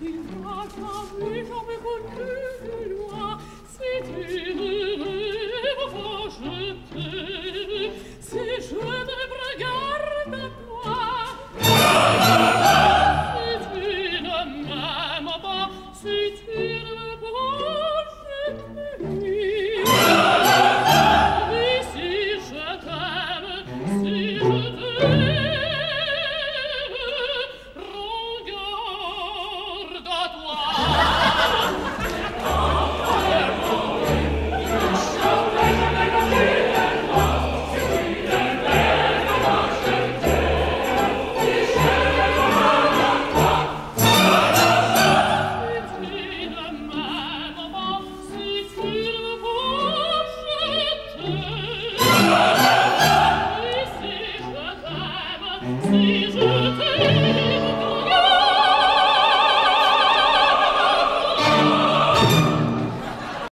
Il roi, quand vous les avez connus de loi, une Season.